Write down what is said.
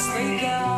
as they go.